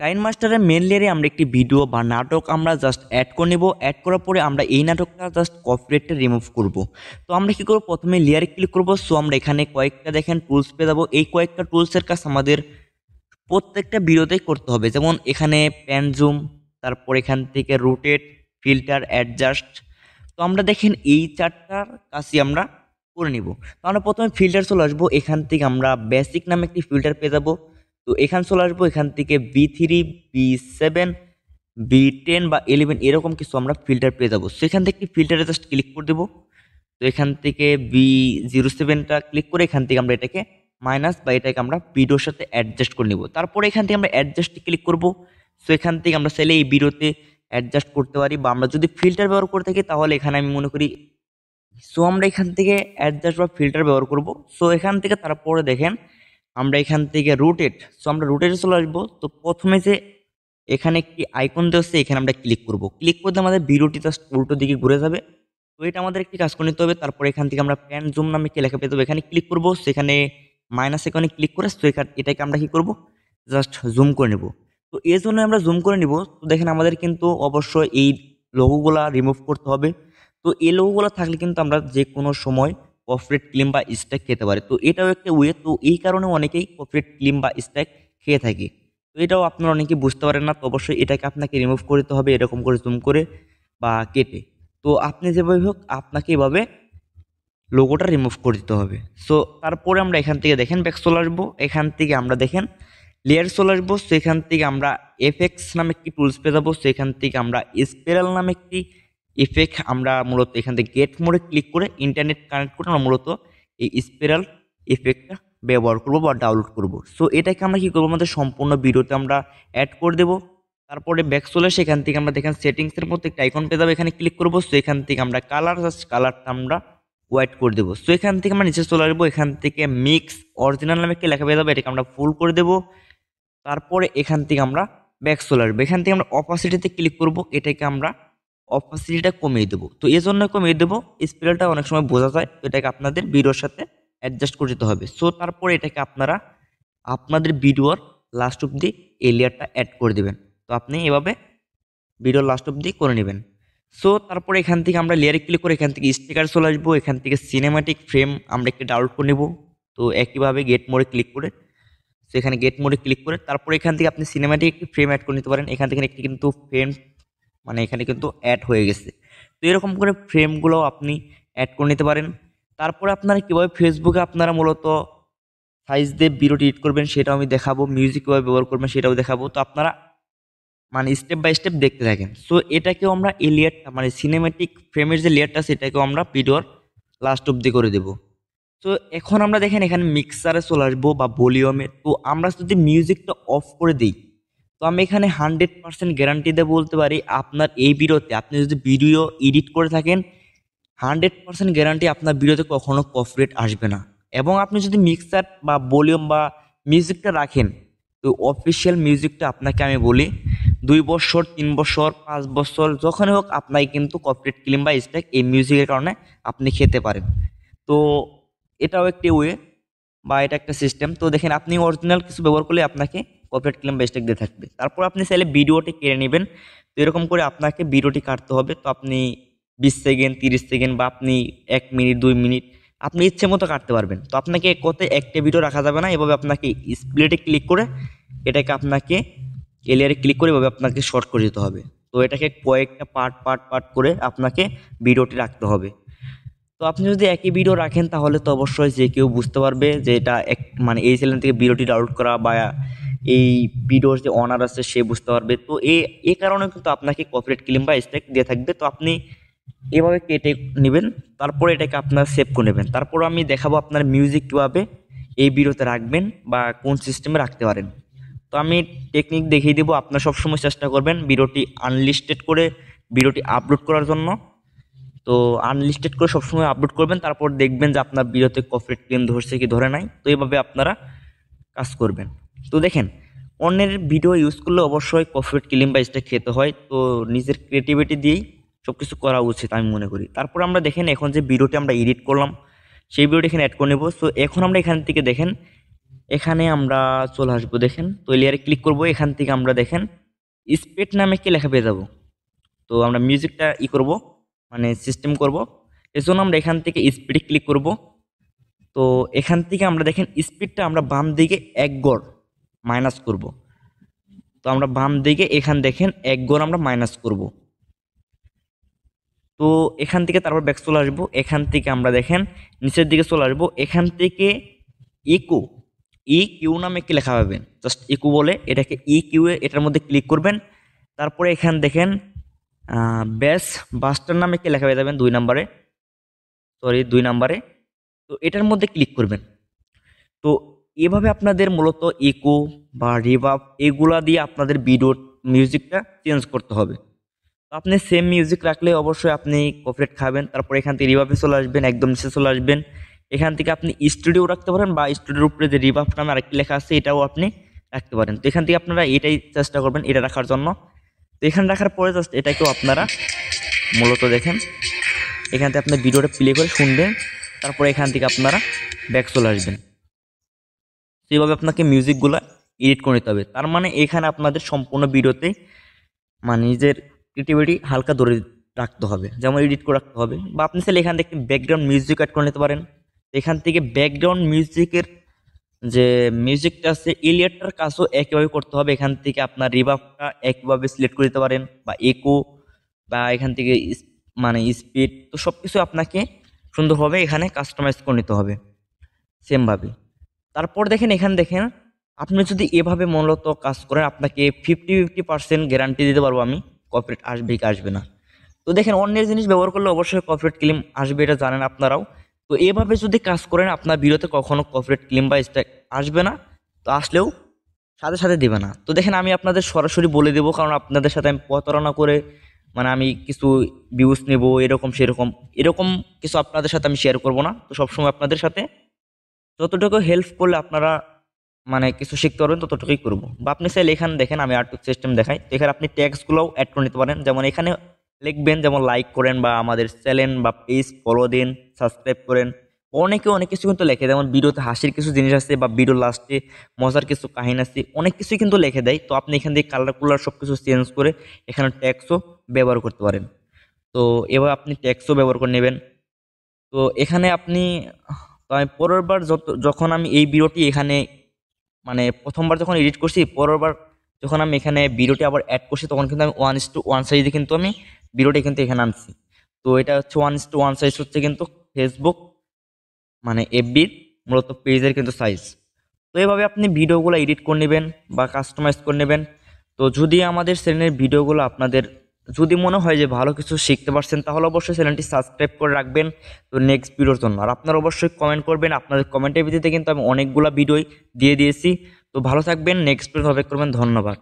কাইন মাস্টারের মেন লেয়ারে আমরা একটি ভিডিও বা নাটক আমরা জাস্ট অ্যাড করে নেব। অ্যাড করার পরে আমরা এই নাটকটা জাস্ট কপিরাইটটা রিমুভ করব। তো আমরা কি করব? প্রথমে লেয়ারে ক্লিক করব। সো আমরা এখানে কয়েকটা দেখেন টুলস পেয়ে যাব। এই কয়েকটা টুলসের কাজ আমাদের প্রত্যেকটা ভিডিওতেই করতে হবে। যেমন এখানে প্যান জুম তারপর এখান থেকে রোটেট ফিল্টার অ্যাডজাস্ট তো আমরা দেখেন এই চারটার কাজই আমরা করে নিব। তো আমরা প্রথমে ফিল্টার চলে আসব। এখান থেকে আমরা বেসিক নামে একটি ফিল্টার পেয়ে যাব। তো এখান চলে আসব, এখান থেকে B three B seven B ten বা ইলেভেন এরকম কিছু আমরা ফিল্টার পেয়ে যাব। সেখান থেকে ফিল্টারে জাস্ট ক্লিক করে দেবো। তো এখান থেকে বি জিরো সেভেনটা ক্লিক করে এখান থেকে আমরা এটাকে মাইনাস বা এটাকে আমরা ভিডিওর সাথে অ্যাডজাস্ট করে নিব। তারপরে এখান থেকে আমরা অ্যাডজাস্টে ক্লিক করব। সো এখান থেকে আমরা চাইলে এই ভিডিওতে অ্যাডজাস্ট করতে পারি বা আমরা যদি ফিল্টার ব্যবহার করে থাকি তাহলে এখানে আমি মনে করি সো আমরা এখান থেকে অ্যাডজাস্ট বা ফিল্টার ব্যবহার করব। সো এখান থেকে তারপরে দেখেন আমরা এখান থেকে রুটেড সো আমরা রুটেডে চলে আসব। তো প্রথমে যে এখানে একটি আইকন দেওয়া হচ্ছে এখানে আমরা ক্লিক করব। ক্লিক করতে আমাদের ভিডিওটি জাস্ট উল্টো দিকে ঘুরে যাবে। তো এটা আমাদের একটি কাজ করে নিতে হবে। তারপর এখান থেকে আমরা প্যান জুম নামে একটি লেখা পেতে হবে এখানে ক্লিক করব, সেখানে মাইনাস এখানে ক্লিক করে সো এখানে, এটাকে আমরা কী করব? জাস্ট জুম করে নেব। তো এর জন্য আমরা জুম করে নিব। তো দেখেন আমাদের কিন্তু অবশ্যই এই লোগোগুলা রিমুভ করতে হবে। তো এই লোগোগুলো থাকলে কিন্তু আমরা যে কোনো সময় কফরেট ক্লিম বা স্ট্যাক খেতে পারে। তো এটাও একটা ওয়ে তো এই কারণে অনেকেই কফরেট ক্লিম বা স্ট্যাক খেয়ে থাকে। তো এটাও আপনারা অনেকেই বুঝতে পারেন না, তো অবশ্যই এটাকে আপনাকে রিমুভ করতে হবে, এরকম করে জুম করে বা কেটে। তো আপনি যেভাবে হোক, আপনাকে এভাবে লোগোটা রিমুভ করে দিতে হবে। সো তারপরে আমরা এখান থেকে দেখেন ব্যাক চলে আসব। এখান থেকে আমরা দেখেন লেয়ার চলে আসব। সেখান থেকে আমরা এফেক্স নামে একটি টুলস পেয়ে যাব। সেখান থেকে আমরা স্পেরাল নামে একটি ইফেক্ট আমরা মূলত এখান থেকে গেট মোড়ে ক্লিক করে ইন্টারনেট কানেক্ট করে আমরা মূলত এই স্পেরাল ইফেক্টটা ব্যবহার করব বা ডাউনলোড করব। সো এটাকে আমরা কী করব? আমাদের সম্পূর্ণ ভিডিওতে আমরা অ্যাড করে দেবো। তারপরে ব্যাক চলে সেখান থেকে আমরা দেখেন সেটিংসের মধ্যে একটা আইকন পেয়ে যাব, এখানে ক্লিক করব। সো এখান থেকে আমরা কালার জাস্ট কালারটা আমরা হোয়াইট করে দেবো। সো এখান থেকে আমরা নিচে চলে আসব, এখান থেকে মিক্স অরিজিনাল নামে একটি লেখা পেয়ে যাব, এটাকে আমরা ফুল করে দেবো। তারপরে এখান থেকে আমরা ব্যাক চলে আসব। এখান থেকে আমরা অপাসিটিতে ক্লিক করব, এটাকে আমরা অপাসিটিটা কমিয়ে দেবো। তো এই জন্য কমিয়ে দেবো স্পেলটা অনেক সময় বোঝা যায়, তো এটাকে আপনাদের ভিডিওর সাথে অ্যাডজাস্ট করে দিতে হবে। সো তারপরে এটাকে আপনারা, আপনাদের ভিডিওর লাস্ট অব্দি এই লেয়ারটা অ্যাড করে দেবেন। তো আপনি এভাবে ভিডিওর লাস্ট অব্দি করে নেবেন। সো তারপরে এখান থেকে আমরা লেয়ারে ক্লিক করে এখান থেকে স্টিকার চলে আসব। এখান থেকে সিনেমাটিক ফ্রেম আমরা একটি ডাউনলোড করে নেব। তো একইভাবে গেট মোড়ে ক্লিক করে সেখানে গেট মোডে ক্লিক করে, তারপরে এখান থেকে আপনি সিনেমাটিক একটি ফ্রেম অ্যাড করে নিতে পারেন। এখান থেকে একটি কিন্তু ফ্রেম মানে এখানে কিন্তু অ্যাড হয়ে গেছে। তো এরকম করে ফ্রেমগুলো আপনি অ্যাড করে নিতে পারেন। তারপরে আপনারা কীভাবে ফেসবুকে আপনারা মূলত সাইজ দিয়ে ভিডিওটি এডিট করবেন সেটাও আমি দেখাবো মিউজিক কীভাবে ব্যবহার করবেন সেটাও দেখাবো। তো আপনারা মানে স্টেপ বাই স্টেপ দেখতে থাকেন। সো এটাকেও আমরা এই লেয়ারটা মানে সিনেমেটিক ফ্রেমের যে লেয়ারটা সেটাকেও আমরা ভিডিওর লাস্ট অব্দি করে দেবো। তো এখন আমরা দেখেন এখানে মিক্সারে চলে আসব বা ভলিউমে তো আমরা যদি মিউজিকটা অফ করে দিই তো আমি এখানে হান্ড্রেড পার্সেন্ট গ্যারান্টি দিয়ে বলতে পারি, আপনার এই ভিডিওতে আপনি যদি ভিডিও এডিট করে থাকেন, হান্ড্রেড পার্সেন্ট গ্যারান্টি আপনার ভিডিওতে কখনো কফরেট আসবে না। এবং আপনি যদি মিক্সার বা ভলিউম বা মিউজিকটা রাখেন, তো অফিসিয়াল মিউজিকটা আপনাকে আমি বলি, দুই বছর, তিন বছর, পাঁচ বছর, যখনই হোক আপনাকে কিন্তু কপিরাইট ক্লিম বা স্ট্যাক এই মিউজিকের কারণে আপনি খেতে পারেন। তো এটাও একটি ওয়ে বা এটা একটা সিস্টেম তো দেখেন, আপনি অরিজিনাল কিছু ব্যবহার করলে আপনাকে কপিরাইট ক্লেম বা স্ট্যাক দিয়ে থাকবে। তারপর আপনি চাইলে ভিডিওটি কেড়ে নেবেন। তো এরকম করে আপনাকে ভিডিওটি কাটতে হবে। তো আপনি বিশ সেকেন্ড, তিরিশ সেকেন্ড বা আপনি এক মিনিট, দুই মিনিট আপনি ইচ্ছে মতো কাটতে পারবেন। তো আপনাকে কত একটা ভিডিও রাখা যাবে না। এভাবে আপনাকে স্প্লেটে ক্লিক করে এটাকে আপনাকে এলিয়ারে ক্লিক করে এভাবে আপনাকে শর্ট করে দিতে হবে। তো এটাকে কয়েকটা পার্ট পার্ট পার্ট করে আপনাকে ভিডিওটি রাখতে হবে। তো আপনি যদি একই ভিডিও রাখেন তাহলে তো অবশ্যই যে কেউ বুঝতে পারবে যে এটা এক মানে এই চ্যানেল থেকে ভিডিওটি ডাউনলোড করা বা এই ভিডিওর যে অনার আছে সে বুঝতে পারবে। তো এই এ কারণে কিন্তু আপনাকে কপিরাইট ক্লিম বা স্ট্যাক দিয়ে থাকবে। তো আপনি এভাবে কেটে নেবেন, তারপরে এটাকে আপনার সেভ করে নেবেন। তারপর আমি দেখাবো আপনার মিউজিক কীভাবে এই ভিডিওতে রাখবেন বা কোন সিস্টেমে রাখতে পারেন। তো আমি টেকনিক দেখিয়ে দেবো, আপনার সবসময় চেষ্টা করবেন ভিডিওটি আনলিস্টেড করে ভিডিওটি আপলোড করার জন্য। তো আনলিস্টেড করে সবসময় আপলোড করবেন, তারপর দেখবেন যে আপনার ভিডিওতে কপিরাইট ক্লেম ধরছে কি ধরে নাই। তো এইভাবে আপনারা কাজ করবেন। তো দেখেন, অন্যের ভিডিও ইউজ করলে অবশ্যই কপিরাইট ক্লেম বা স্ট্যাক খেতে হয়। তো নিজের ক্রিয়েটিভিটি দিয়েই সব কিছু করা উচিত আমি মনে করি। তারপর আমরা দেখেন, এখন যে ভিডিওটি আমরা এডিট করলাম, সেই ভিডিওটি এখানে অ্যাড করে নেব। সো এখন আমরা এখান থেকে দেখেন, এখানে আমরা চলে আসব দেখেন। তো লেয়ারে ক্লিক করব, এখান থেকে আমরা দেখেন স্পিড নামে কি লেখা পেয়ে যাব? তো আমরা মিউজিকটা ই করব মানে সিস্টেম করব। এর জন্য আমরা এখান থেকে স্পিডে ক্লিক করব। তো এখান থেকে আমরা দেখেন স্পিডটা আমরা বাম দিকে এক গড় মাইনাস করব। তো আমরা বাম দিকে এখান দেখেন এক গড় আমরা মাইনাস করব। তো এখান থেকে তারপর ব্যাক চলে আসব। এখান থেকে আমরা দেখেন নিচের দিকে চলে আসব। এখান থেকে ইকো ই কিউ নামে কি লেখা পাবেন? জাস্ট ইকো বলে এটাকে ই কিউ এটার মধ্যে ক্লিক করবেন। তারপরে এখান দেখেন ব্যাস, বাস্টার নামে কি লেখা পেয়ে যাবেন দুই নাম্বারে। সরি দুই নাম্বারে। তো এটার মধ্যে ক্লিক করবেন। তো এভাবে আপনাদের মূলত ইকো বা রিভাব এগুলা দিয়ে আপনাদের ভিডিও মিউজিকটা চেঞ্জ করতে হবে। আপনি সেম মিউজিক রাখলে অবশ্যই আপনি কপিরাইট খাবেন, তারপর এখান থেকে রিভাবে চলে আসবেন, একদম নিচে চলে আসবেন। এখান থেকে আপনি স্টুডিও রাখতে পারেন বা স্টুডিওর উপরে যে রিভাব নামে আরেকটি লেখা আছে, এটাও আপনি রাখতে পারেন। তো এখান থেকে আপনারা এটাই চেষ্টা করবেন, এটা রাখার জন্য। তো এখানে রাখার পরে জাস্ট এটাকেও আপনারা মূলত দেখেন, এখান থেকে আপনার ভিডিওটা প্লে করে শুনবেন, তারপর এখান থেকে আপনারা ব্যাক চলে আসবেন। সেইভাবে আপনাকে মিউজিকগুলো এডিট করে নিতে হবে। তার মানে এখানে আপনাদের সম্পূর্ণ ভিডিওতে মানে নিজের ক্রিয়েটিভিটি হালকা ধরে রাখতে হবে। যেমন এডিট করে রাখতে হবে। বা আপনি চাইলে এখান থেকে ব্যাকগ্রাউন্ড মিউজিক অ্যাড করে নিতে পারেন। এখান থেকে ব্যাকগ্রাউন্ড মিউজিকের যে মিউজিকটা আছে ইলিয়ারটার কাজও একইভাবে করতে হবে। এখান থেকে আপনার রিভাবটা একইভাবে সিলেক্ট করে দিতে পারেন বা একো বা এখান থেকে মানে স্পিড তো সব কিছু আপনাকে সুন্দরভাবে এখানে কাস্টমাইজ করে নিতে হবে। সেমভাবে তারপর দেখেন, এখানে দেখেন, আপনি যদি এভাবে মূলত কাজ করেন, আপনাকে ফিফটি ফিফটি পার্সেন্ট গ্যারান্টি দিতে পারব আমি কপিরাইট আসবে কি আসবে না। তো দেখেন, অন্যের জিনিস ব্যবহার করলে অবশ্যই কপিরাইট ক্লেম আসবে এটা জানেন আপনারাও। তো এভাবে যদি কাজ করেন, আপনার ভিডিওতে কখনো কপিরাইট ক্লেম বা স্ট্রাইক আসবে না, তো আসলেও সাথে সাথে দেবে না। তো দেখেন, আমি আপনাদের সরাসরি বলে দেবো, কারণ আপনাদের সাথে আমি প্রতারণা করে মানে আমি কিছু ভিউজ নেব, এরকম সেরকম, এরকম কিছু আপনাদের সাথে আমি শেয়ার করব না। তো সবসময় আপনাদের সাথে যতটুকু হেল্প করলে আপনারা মানে কিছু শিখতে পারবেন, ততটুকুই করব। বা আপনি চাইলে এখানে দেখেন, আমি আর্টুক সিস্টেম দেখাই। তো এখানে আপনি ট্যাক্সগুলোও অ্যাড করে নিতে পারেন। যেমন এখানে লিখবেন, যেমন লাইক করেন বা আমাদের চ্যানেল বা পেজ ফলো দিন সাবস্ক্রাইব করেন। অনেকে, অনেক কিছু কিন্তু লেখে। যেমন ভিডিওতে হাসির কিছু জিনিস আছে বা ভিডিও লাস্টে মজার কিছু কাহিনী আছে, অনেক কিছুই কিন্তু লেখে দেয়। তো আপনি এখান থেকে কালার কুলার সব কিছু চেঞ্জ করে এখানে ট্যাক্সও ব্যবহার করতে পারেন। তো এবার আপনি ট্যাক্সও ব্যবহার করে নেবেন। তো এখানে আপনি তো আমি পরের বার যত, যখন আমি এই ভিডিওটি এখানে মানে প্রথমবার যখন এডিট করছি, পরের বার যখন আমি এখানে ভিডিওটি আবার অ্যাড করছি, তখন কিন্তু আমি ওয়ান ইস টু ওয়ান সাইজে কিন্তু আমি ভিডিওটি কিন্তু এখানে আনছি। তো এটা হচ্ছে one is two one size হচ্ছে কিন্তু ফেসবুক মানে এফবির মূলত পেজের কিন্তু সাইজ তো এইভাবে আপনি ভিডিওগুলো এডিট করে নেবেন বা কাস্টমাইজ করে নেবেন। তো যদি আমাদের চ্যানেলের ভিডিওগুলো আপনাদের যদি মনে হয় যে ভালো কিছু শিখতে পারছেন, তাহলে অবশ্যই চ্যানেলটি সাবস্ক্রাইব করে রাখবেন তো নেক্সট ভিডিওর জন্য। আর আপনারা অবশ্যই কমেন্ট করবেন, আপনাদের কমেন্টের ভিত্তিতে কিন্তু আমি অনেকগুলো ভিডিও দিয়ে দিয়েছি। তো ভালো থাকবেন নেক্সট ভিডিও অপেক্ষা করবেন, ধন্যবাদ।